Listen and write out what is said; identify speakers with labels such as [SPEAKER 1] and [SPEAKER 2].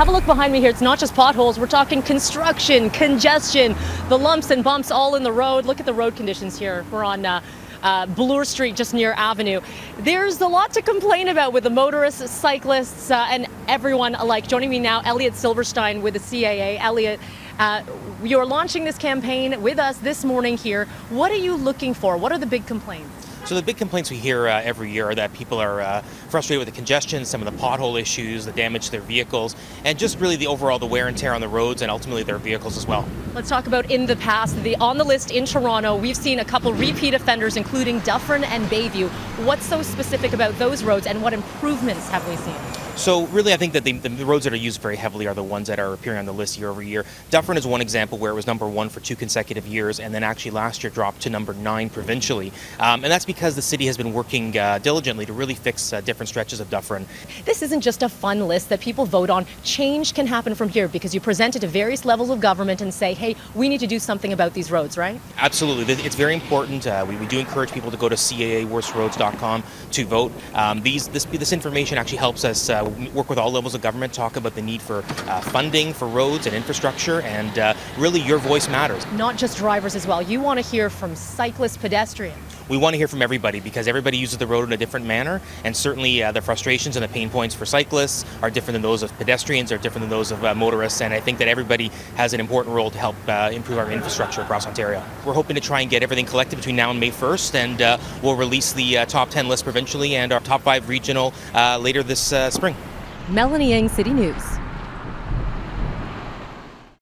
[SPEAKER 1] have a look behind me here. It's not just potholes. We're talking construction, congestion, the lumps and bumps all in the road. Look at the road conditions here. We're on uh, uh, Bloor Street, just near Avenue. There's a lot to complain about with the motorists, cyclists, uh, and everyone alike. Joining me now, Elliot Silverstein with the CAA. Elliot, uh, you're launching this campaign with us this morning here. What are you looking for? What are the big complaints?
[SPEAKER 2] So the big complaints we hear uh, every year are that people are uh, frustrated with the congestion, some of the pothole issues, the damage to their vehicles, and just really the overall the wear and tear on the roads and ultimately their vehicles as well.
[SPEAKER 1] Let's talk about in the past. The on the list in Toronto, we've seen a couple repeat offenders, including Dufferin and Bayview. What's so specific about those roads, and what improvements have we seen?
[SPEAKER 2] So really, I think that the, the, roads that are used very heavily are the ones that are appearing on the list year over year. Dufferin is one example where it was number one for two consecutive years, and then actually last year dropped to number nine provincially. Um, and that's because the city has been working uh, diligently to really fix uh, different stretches of Dufferin.
[SPEAKER 1] This isn't just a fun list that people vote on. Change can happen from here because you present it to various levels of government and say, hey, we need to do something about these roads, right?
[SPEAKER 2] Absolutely. It's very important. Uh, we, we, do encourage people to go to caaworstroads.com to vote. Um, these, this, this information actually helps us uh, work with all levels of government, talk about the need for uh, funding for roads and infrastructure, and uh, really your voice matters.
[SPEAKER 1] Not just drivers as well. You want to hear from cyclists, pedestrians.
[SPEAKER 2] We want to hear from everybody because everybody uses the road in a different manner, and certainly uh, the frustrations and the pain points for cyclists are different than those of pedestrians, are different than those of uh, motorists, and I think that everybody has an important role to help uh, improve our infrastructure across Ontario. We're hoping to try and get everything collected between now and May 1st, and uh, we'll release the uh, top 10 list provincially and our top five regional uh, later this spring.
[SPEAKER 1] Melanie Yang, City News.